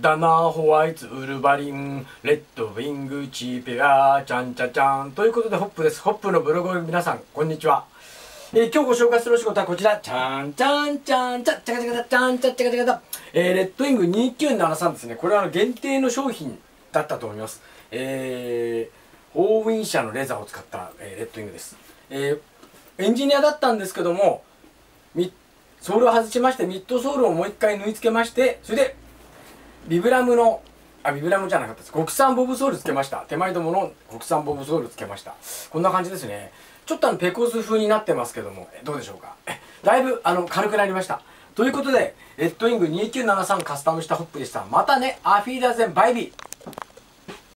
ダナーホワイツウルバリンレッドウィングチーペアちゃんちゃちゃんということでホップです。ホップのブログを皆さんこんにちは、えー、今日ご紹介するお仕事はこちら。ちゃんちゃんちゃんちゃちゃかちゃかちゃんちゃちゃかちゃかえー、レッドウィング2973ですね。これはあの限定の商品だったと思います。えー、オーウィン社のレザーを使った、えー、レッドウィングです。えー、エンジニアだったんですけどもソールを外しましてミッドソールをもう一回縫い付けましてそれでビブラムのあビブラムじゃなかったです。国産ボブソールつけました。手前どもの国産ボブソールつけました。こんな感じですね。ちょっとあのペコス風になってますけども。どうでしょうか？だいぶあの軽くなりました。ということでレッドウィング2973カスタムしたホップでした。またねアフィーダーゼンバイビー。